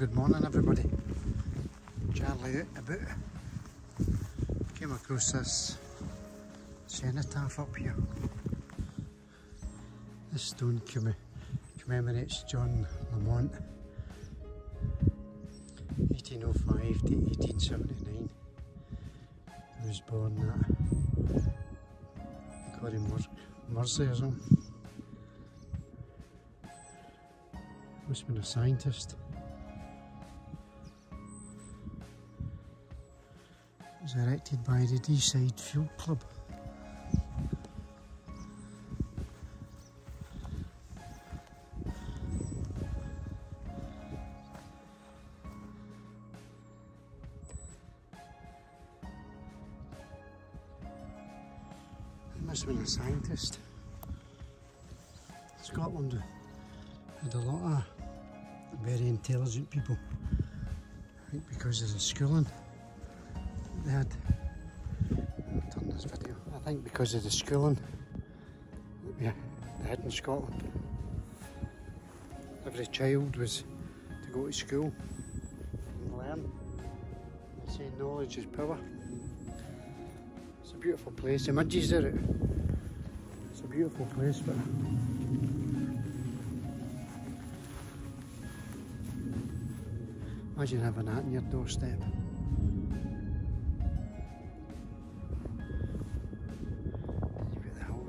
good morning everybody. Charlie out about. Came across this cenotaph up here. This stone commemorates John Lamont, 1805 to 1879. He was born at Corrie Mursey or something. Must have been a scientist. Was erected by the Deeside Field Club. He must have been a scientist. Scotland had a lot of very intelligent people. I think because of the schooling they had. Turn this video. I think because of the schooling yeah, they had in Scotland. Every child was to go to school and learn. They say knowledge is power. It's a beautiful place. The midges It's a beautiful place, but Imagine having that on your doorstep.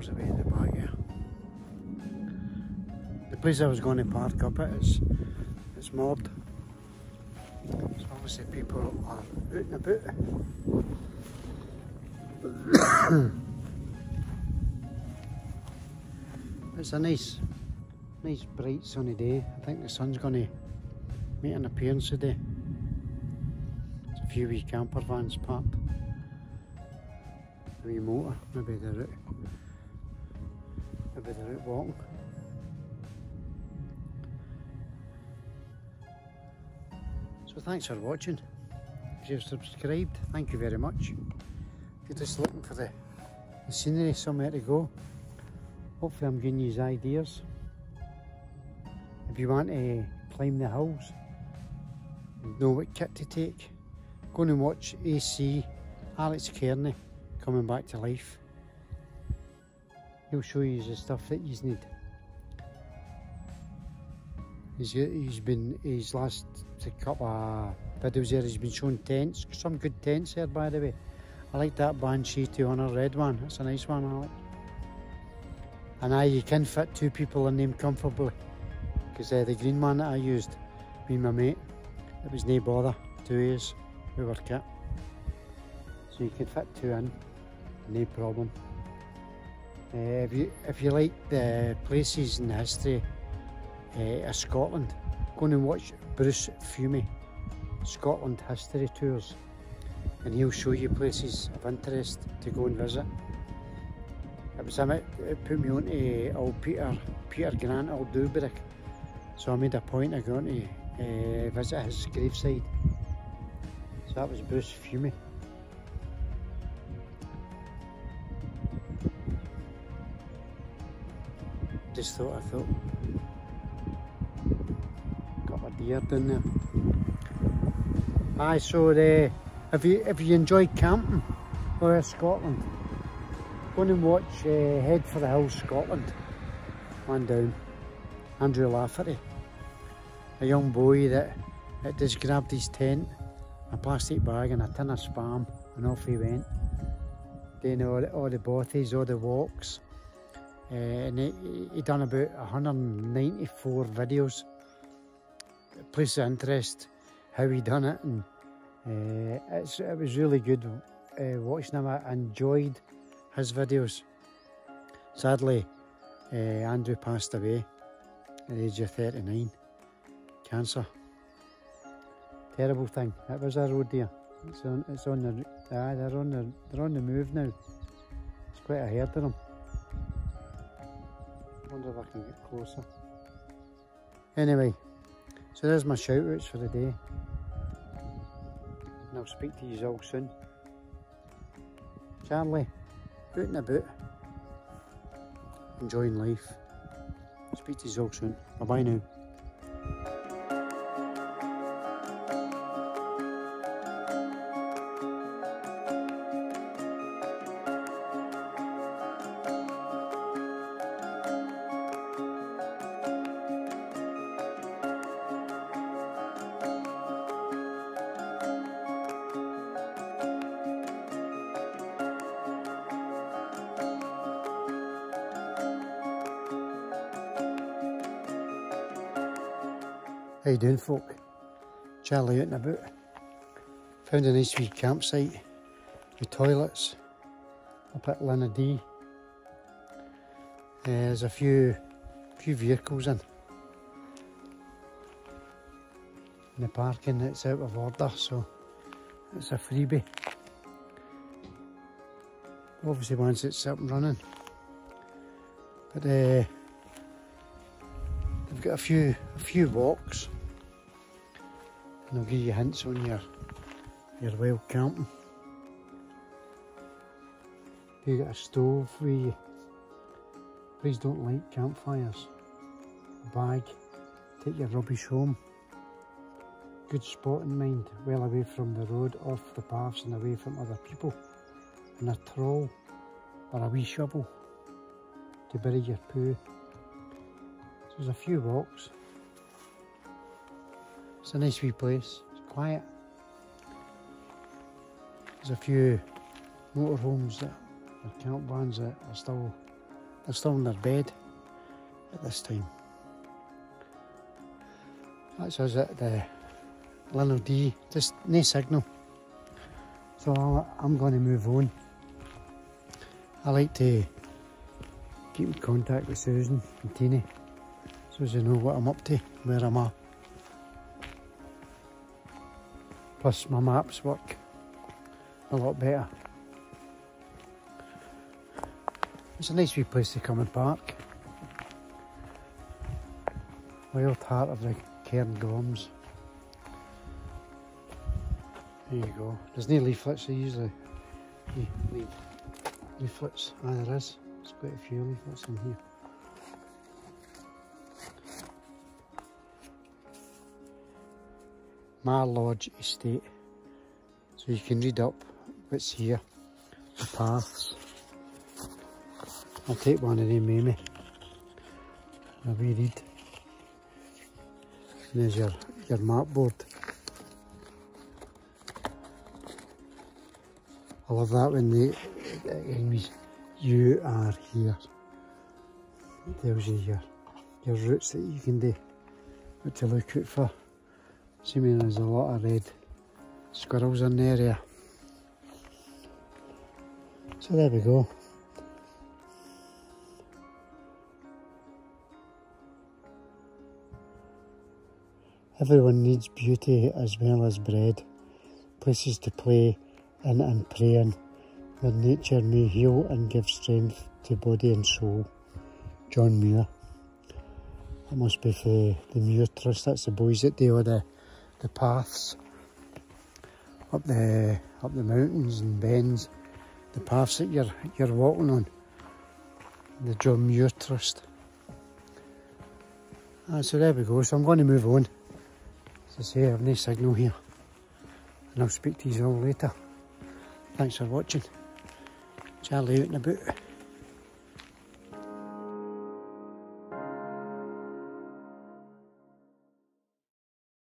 Away the back here. The place I was going to park up at is it's mobbed. So obviously people are out and about. it's a nice, nice bright sunny day. I think the sun's going to make an appearance today. There's a few wee camper vans parked. A wee motor, maybe they're out. Maybe they're out walking. So thanks for watching. If you've subscribed, thank you very much. If you're just looking for the, the scenery, somewhere to go, hopefully I'm giving you ideas. If you want to climb the hills, know what kit to take. Go and watch AC Alex Kearney coming back to life. He'll show you the stuff that you need. He's, he's been his last couple of videos there. He's been showing tents, some good tents there by the way. I like that Banshee 200 red one. That's a nice one, Alex. And I, you can fit two people in them comfortably. Because uh, the green one that I used, me and my mate, it was no bother, two years we were kit. So you could fit two in, no problem. Uh, if you if you like the places in the history uh, of Scotland, go and watch Bruce Fummey, Scotland History Tours, and he'll show you places of interest to go and visit. It was it put me on to old Peter Peter Grant, old Dubrach, so I made a point of going to uh, visit his graveside. So that was Bruce Fummey. Just thought I thought got a deer down there. I saw uh, if you if you enjoy camping or Scotland, go and watch uh, Head for the Hills Scotland. One down. Andrew Lafferty a young boy that, that just grabbed his tent, a plastic bag and a tin of spam and off he went. Doing all, all the bothies, all the walks. Uh, and he, he done about 194 videos. Place of interest, how he done it and uh, it was really good uh, watching him. I enjoyed his videos. Sadly, uh, Andrew passed away at the age of 39 cancer. Terrible thing. That was a road there. It's on. It's on the. Ah, they're on the. They're on the move now. It's quite a herd of them. Wonder if I can get closer. Anyway, so there's my shout outs for the day. And I'll speak to you all soon. Charlie, out and about, enjoying life. Speak to you all soon. Bye bye now. How you doing folk? Charlie out and about. Found a nice wee campsite with toilets up at Linn of Dee. Uh, there's a few few vehicles in. The parking it's out of order so it's a freebie. Obviously once it's up and running. But uh, got a few a few walks and they'll give you hints on your your wild camping. You got a stove we please don't light campfires. Bag, take your rubbish home. Good spot in mind, well away from the road, off the paths and away from other people. And a troll or a wee shovel to bury your poo. So there's a few walks. It's a nice wee place, it's quiet. There's a few motorhomes that are camp vans that are still they're still in their bed at this time. That's us at the Linn of Dee, just no signal. So I'm going to move on. I like to keep in contact with Susan and Teeny so as you know what I'm up to, where I'm at. Plus my maps work a lot better. It's a nice wee place to come and park. Wild heart of the Cairngorms. There you go. There's no leaflets, they usually leave leaflets. Ah, there is. There's quite a few leaflets in here. Mar Lodge Estate. So you can read up what's here, the paths. I'll take one of them, Amy. A wee read. And there's your, your map board. I love that when they, you are here. It tells you your, your routes that you can do, what to look out for. Assuming there's a lot of red squirrels in the area. So there we go. Everyone needs beauty as well as bread, places to play in and pray in, where nature may heal and give strength to body and soul. John Muir. That must be for the Muir Trust, that's the boys that do all the, the paths up the up the mountains and bends, the paths that you're you're walking on. The John Muir Trust. Ah, so there we go, so I'm going to move on. As I say, I have no signal here. And I'll speak to you all later. Thanks for watching. Charlie out and about.